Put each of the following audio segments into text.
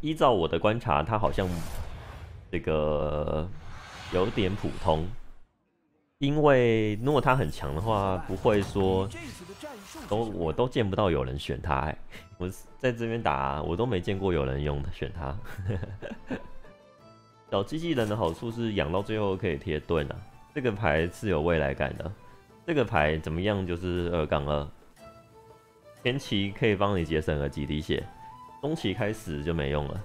依照我的观察，他好像这个有点普通。因为如果他很强的话，不会说都我都见不到有人选他。我在这边打，我都没见过有人用选他。小机器人的好处是养到最后可以贴盾啊，这个牌是有未来感的。这个牌怎么样？就是二杠二，前期可以帮你节省了几滴血，中期开始就没用了，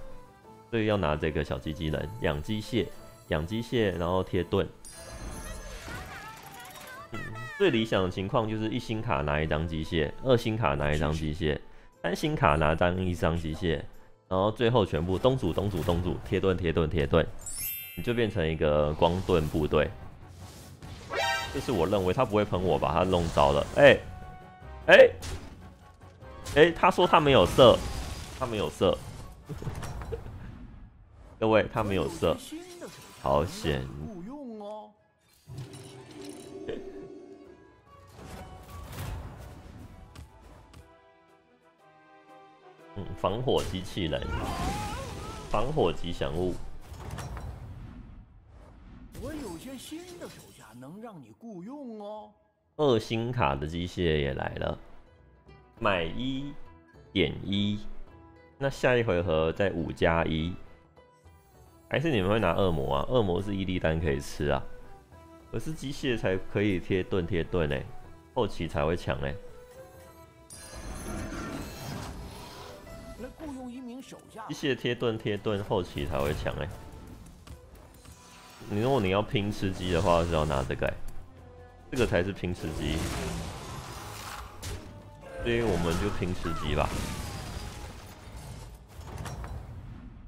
所以要拿这个小机器人养机械，养机械然后贴盾。最理想的情况就是一星卡拿一张机械，二星卡拿一张机械，三星卡拿张一张机械，然后最后全部东组东组东组贴盾贴盾贴盾，你就变成一个光盾部队。这是我认为他不会喷我把他弄糟了。哎哎哎，他说他没有射，他没有射。各位，他没有射，好险。嗯，防火机器人，防火吉祥物。我有些新的手下能让你雇佣哦。二星卡的机械也来了，买一点一。那下一回合再五加一，还是你们会拿恶魔啊？恶魔是伊利丹可以吃啊，可是机械才可以贴盾贴盾哎，后期才会强哎。机械贴盾贴盾，后期才会强哎。你如果你要拼吃鸡的话，是要拿这个，这个才是拼吃鸡。所以我们就拼吃鸡吧。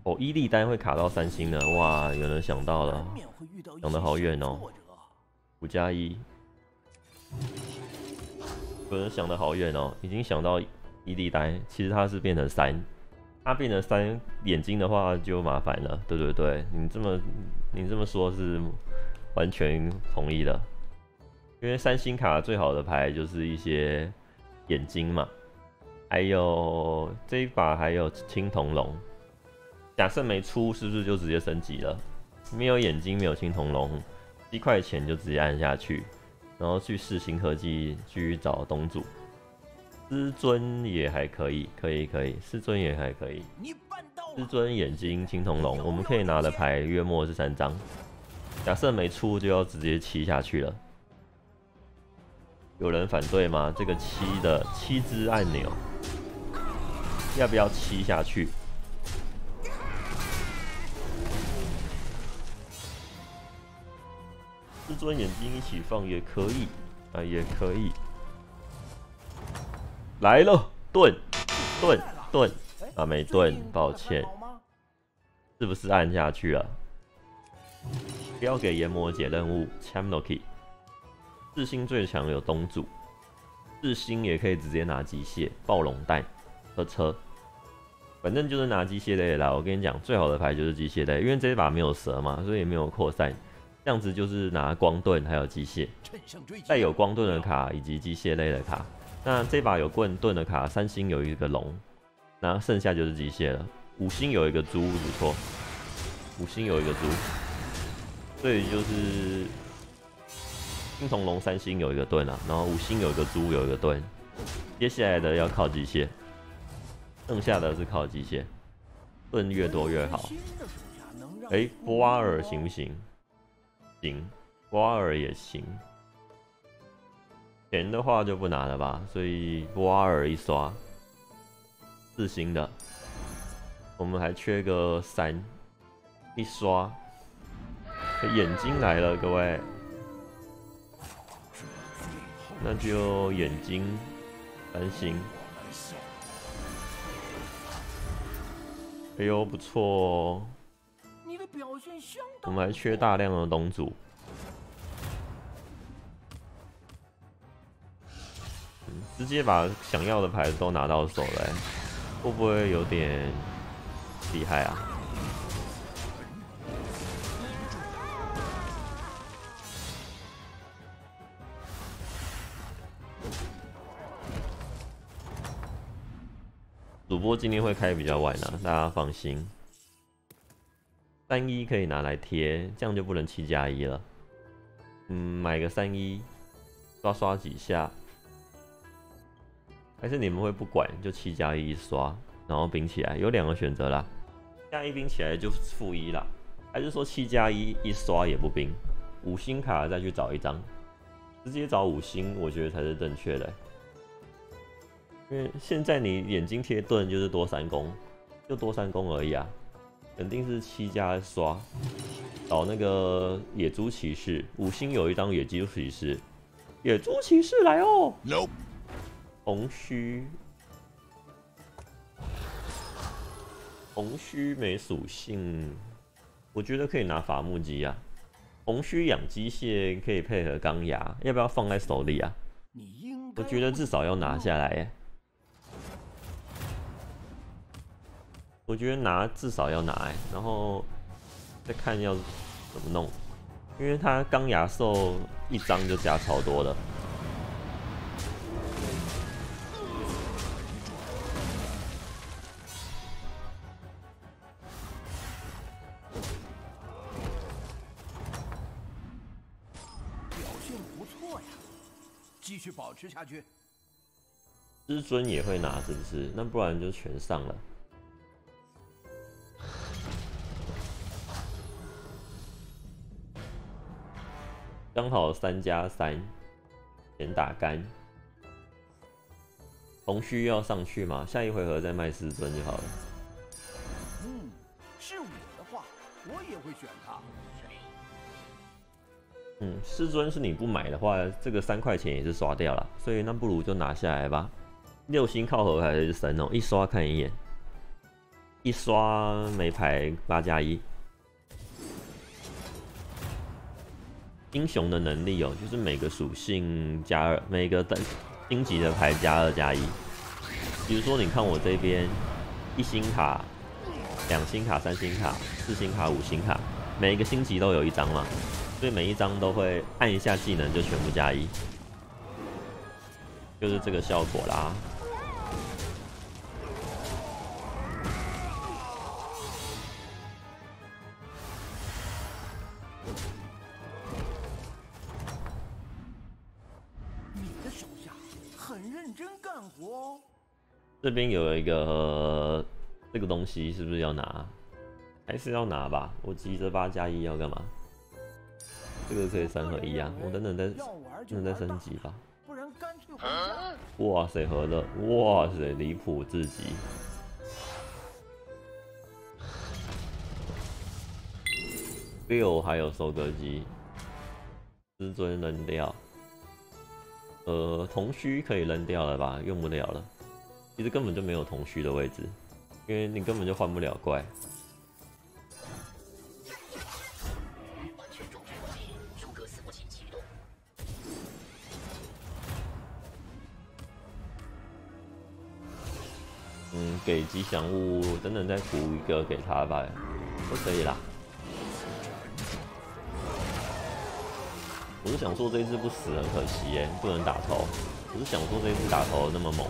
哦，伊利丹会卡到三星的，哇！有人想到了，想的好远哦。五加一，有人想的好远哦，已经想到伊利丹，其实它是变成三。它变成三眼睛的话就麻烦了，对对对，你这么你这么说是完全同意的，因为三星卡最好的牌就是一些眼睛嘛，还有这一把还有青铜龙，假设没出是不是就直接升级了？没有眼睛没有青铜龙，一块钱就直接按下去，然后去试新科技去找东主。师尊也还可以，可以可以，师尊也还可以。师尊眼睛青铜龙，我们可以拿的牌月末是三张。假设没出就要直接七下去了。有人反对吗？这个七的七只按钮，要不要七下去？尊眼睛一起放也可以啊，也可以。来了，盾，盾，盾，啊，没盾，抱歉，是不是按下去了？不要给炎魔解任务 c h a m n o k i 四星最强有东主，四星也可以直接拿机械暴龙蛋和车，反正就是拿机械类来。我跟你讲，最好的牌就是机械类，因为这一把没有蛇嘛，所以也没有扩散，这样子就是拿光盾还有机械，带有光盾的卡以及机械类的卡。那这把有棍盾的卡，三星有一个龙，那剩下就是机械了。五星有一个猪，不错。五星有一个猪，所以就是青铜龙三星有一个盾啊，然后五星有一个猪，有一个盾。接下来的要靠机械，剩下的是靠机械，盾越多越好。哎，波瓦尔行不行？行，波瓦尔也行。钱的话就不拿了吧，所以瓦尔一刷四星的，我们还缺个三，一刷。眼睛来了，各位，那就眼睛三星，哎呦不错哦，我们还缺大量的东主。直接把想要的牌子都拿到手了，会不会有点厉害啊？主播今天会开比较晚啊，大家放心。三一可以拿来贴，这样就不能七加一了。嗯，买个三一，刷刷几下，还是你们会不管就七加一刷，然后冰起来，有两个选择啦。加一冰起来就负一啦，还是说七加一一刷也不冰，五星卡再去找一张，直接找五星，我觉得才是正确的。因为现在你眼睛贴盾就是多三攻，就多三攻而已啊。肯定是七加刷，找那个野猪骑士，五星有一张野猪骑士，野猪骑士来哦。红须，红须没属性，我觉得可以拿伐木机啊。红须养机械可以配合钢牙，要不要放在手里啊？我觉得至少要拿下来。我觉得拿至少要拿，然后再看要怎么弄，因为它钢牙兽一张就加超多的。师尊也会拿是不是？那不然就全上了。刚好三加三，先打干。红须要上去吗？下一回合再卖师尊就好了。嗯，是我的话，我也会选他。嗯，师尊是你不买的话，这个三块钱也是刷掉了，所以那不如就拿下来吧。六星靠合还是神哦，一刷看一眼，一刷没牌八加一。英雄的能力哦，就是每个属性加二，每个等星级的牌加二加一。比如说，你看我这边一星卡、两星卡、三星卡、四星卡、五星卡，每一个星级都有一张嘛，所以每一张都会按一下技能就全部加一，就是这个效果啦。这边有一个这个东西，是不是要拿？还是要拿吧？我急着八加一要干嘛？这个可以三合一啊！我等等再等等再升级吧。不然干脆哇塞，何乐！哇塞，离谱至极！六还有收割机，至尊扔掉。呃，铜须可以扔掉了吧？用不了了。其实根本就没有铜须的位置，因为你根本就换不了怪。嗯，给吉祥物等等再补一个给他吧，都可以啦。我是想说这一只不死很可惜耶，不能打头。我是想说这一只打头那么猛。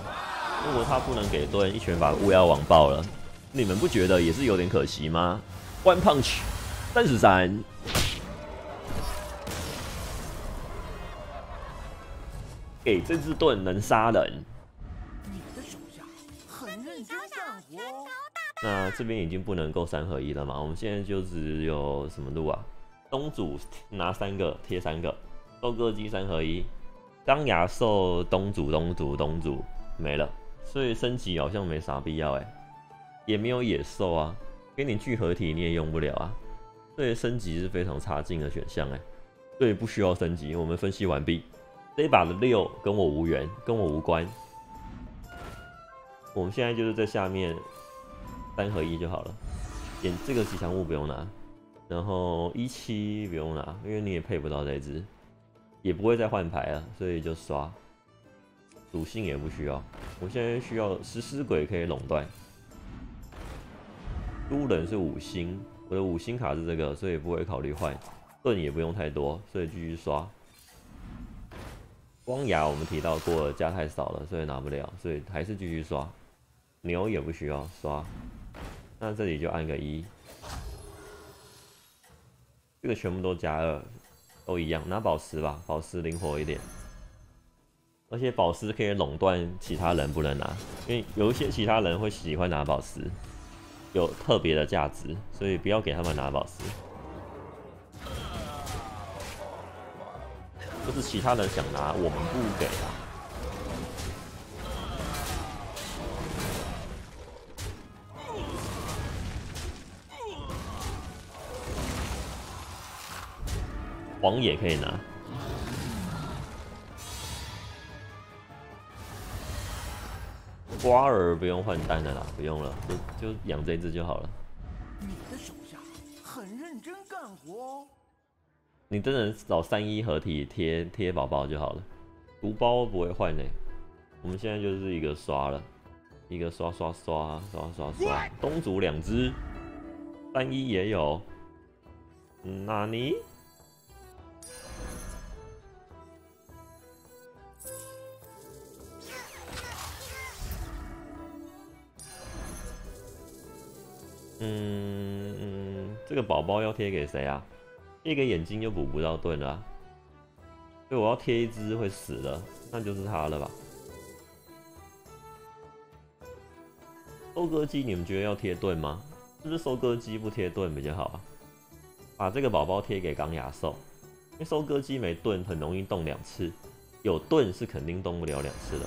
如果他不能给盾，一拳把巫妖王爆了，你们不觉得也是有点可惜吗？One punch，三十三，给这只盾能杀人。那这边已经不能够三合一了嘛？我们现在就只有什么路啊？东主拿三个贴三个，收割机三合一，钢牙兽东主东主东主没了。所以升级好像没啥必要哎，也没有野兽啊，给你聚合体你也用不了啊，所以升级是非常差劲的选项哎，所以不需要升级。我们分析完毕，这一把的六跟我无缘，跟我无关。我们现在就是在下面三合一就好了，点这个吉祥物不用拿，然后一七不用拿，因为你也配不到这只，也不会再换牌了，所以就刷。属性也不需要，我现在需要食尸鬼可以垄断。都人是五星，我的五星卡是这个，所以不会考虑换。盾也不用太多，所以继续刷。光牙我们提到过了，加太少了，所以拿不了，所以还是继续刷。牛也不需要刷，那这里就按个一。这个全部都加二，都一样，拿宝石吧，宝石灵活一点。而且宝石可以垄断其他人不能拿，因为有一些其他人会喜欢拿宝石，有特别的价值，所以不要给他们拿宝石。就是其他人想拿，我们不给啊。黄也可以拿。瓜儿不用换蛋的啦，不用了，就就养这只就好了。你的手下很认真干活哦。你真的找三一合体贴贴宝宝就好了，毒包不会换呢。我们现在就是一个刷了，一个刷刷刷刷刷刷，东族两只，三一也有，那你？嗯，这个宝宝要贴给谁啊？一个眼睛就补不到盾了，所以我要贴一只会死的，那就是他了吧？收割机你们觉得要贴盾吗？是不是收割机不贴盾比较好啊？把这个宝宝贴给钢牙兽，因为收割机没盾很容易动两次，有盾是肯定动不了两次的。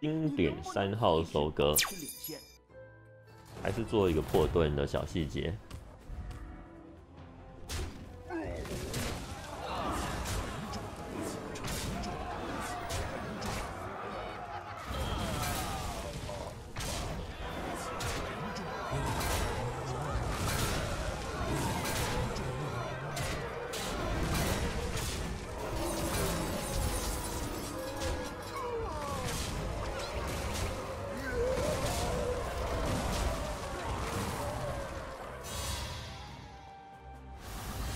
经典三号收割，还是做一个破盾的小细节。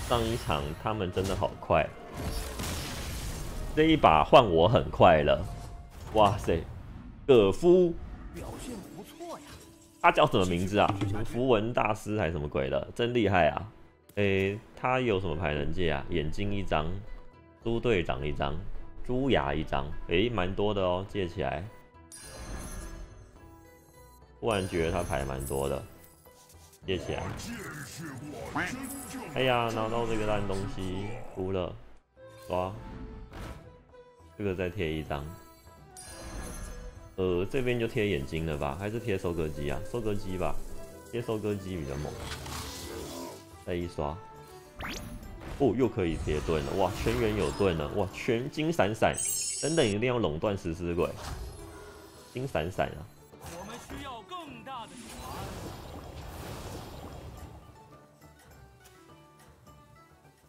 上一场他们真的好快，这一把换我很快了，哇塞，葛夫表现不错呀，他叫什么名字啊？符文大师还是什么鬼的？真厉害啊！诶，他有什么牌能借啊？眼睛一张，猪队长一张，猪牙一张，诶，蛮多的哦，借起来。忽然觉得他牌蛮多的。接起来！哎呀，拿到这个烂东西，哭了，刷，这个再贴一张。呃，这边就贴眼睛了吧？还是贴收割机啊？收割机吧，贴收割机比较猛。再一刷，哦，又可以贴盾了！哇，全员有盾了！哇，全金闪闪，等等一定要垄断食尸鬼，金闪闪啊！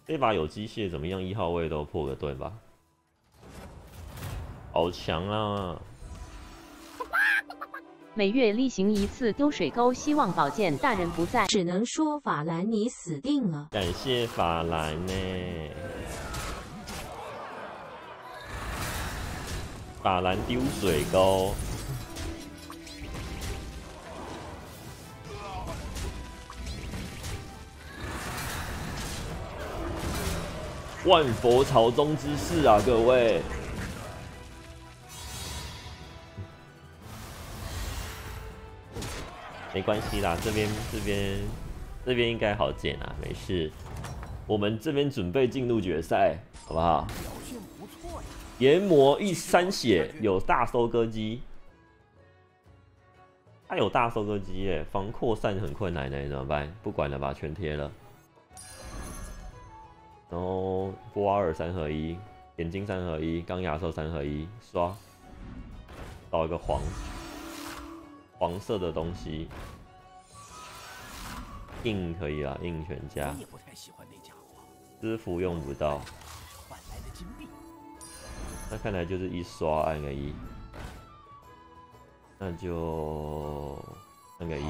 这把有机械怎么样？一号位都破个盾吧，好强啊！每月例行一次丢水沟，希望宝剑大人不在，只能说法兰你死定了。感谢法兰呢，法兰丢水沟。万佛朝宗之事啊，各位，没关系啦，这边这边这边应该好捡啊，没事。我们这边准备进入决赛，好不好？表现不错呀。研磨一三血有大收割机，他有大收割机耶，防扩散很困难的，怎么办？不管了吧，全贴了。然后波瓦尔三合一，眼睛三合一，钢牙兽三合一，刷，找一个黄黄色的东西，印可以啊，印全家。支付用不到，换来的金币那看来就是一刷按个一，那就按个一。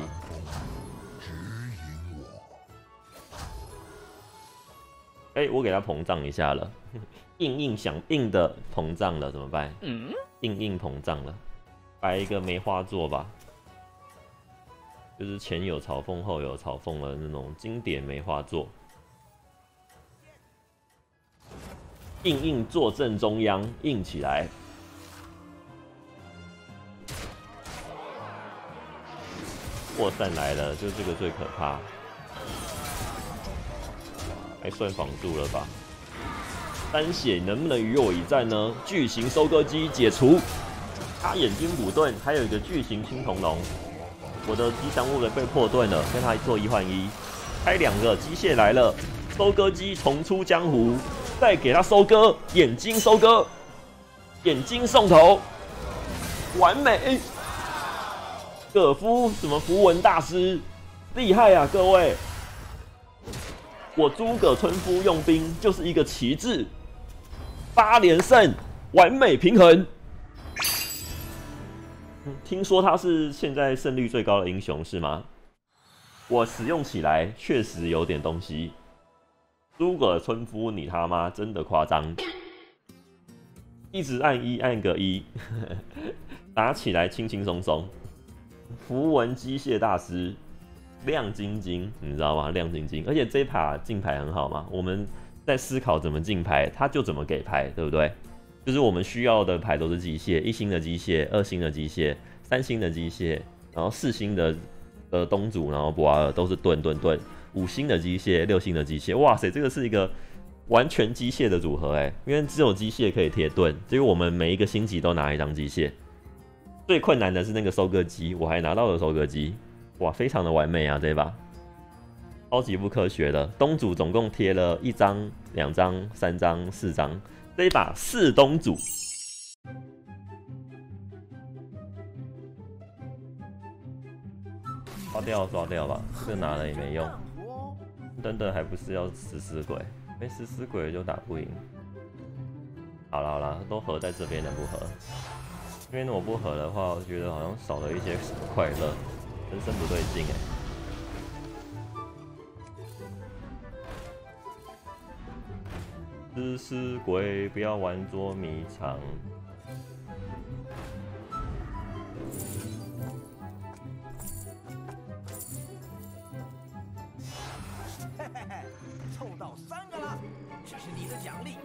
哎、我给它膨胀一下了，硬硬想硬的膨胀了，怎么办？嗯，硬硬膨胀了，摆一个梅花座吧，就是前有朝凤后有朝凤的那种经典梅花座，硬硬坐正中央，硬起来。扩散来了，就这个最可怕，还算防住了吧？单血能不能与我一战呢？巨型收割机解除，他眼睛补盾，还有一个巨型青铜龙。我的吉祥物人被破盾了，跟他做一换一，开两个机械来了，收割机重出江湖，再给他收割眼睛，收割眼睛送头，完美。葛夫什么符文大师，厉害啊，各位！我诸葛村夫用兵就是一个旗帜，八连胜，完美平衡。听说他是现在胜率最高的英雄是吗？我使用起来确实有点东西。诸葛村夫，你他妈真的夸张！一直按一按个一，打起来轻轻松松。符文机械大师，亮晶晶，你知道吗？亮晶晶，而且这一把竞牌很好嘛，我们在思考怎么竞牌，他就怎么给牌，对不对？就是我们需要的牌都是机械，一星的机械，二星的机械，三星的机械，然后四星的呃东主，然后博瓦尔都是盾盾盾，五星的机械，六星的机械，哇塞，这个是一个完全机械的组合哎，因为只有机械可以贴盾，结果我们每一个星级都拿一张机械。最困难的是那个收割机，我还拿到了收割机，哇，非常的完美啊，这一把，超级不科学的。东主总共贴了一张、两张、三张、四张，这一把四东主。刷掉刷掉吧，这拿了也没用。等等，还不是要食尸鬼？没食尸鬼就打不赢。好了好了，都合在这边的不合。因为我不合的话，我觉得好像少了一些快乐，人生不对劲哎。食尸鬼，不要玩捉迷藏。嘿嘿嘿，凑到三个了，这是你的奖励。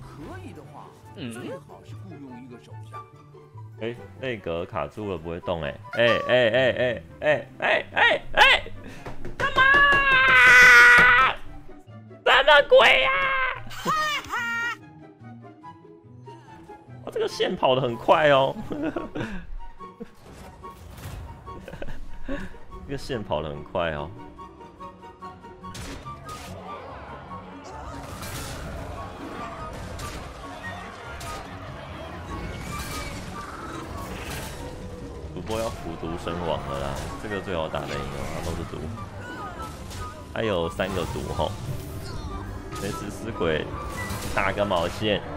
可以的话，嗯最好是雇佣一个手下。哎、内格卡住了，不会动哎、哎哎哎哎哎哎哎哎，干嘛？什么鬼呀、哇，这个线跑得很快哦。这个线跑得很快哦。主播要服毒身亡了啦，这个最好打的赢哦，他都是毒，还有三个毒吼，随时死鬼打个毛线。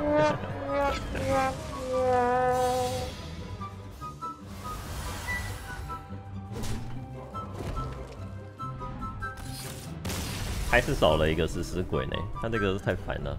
还是少了一个食尸鬼呢，他这个太烦了。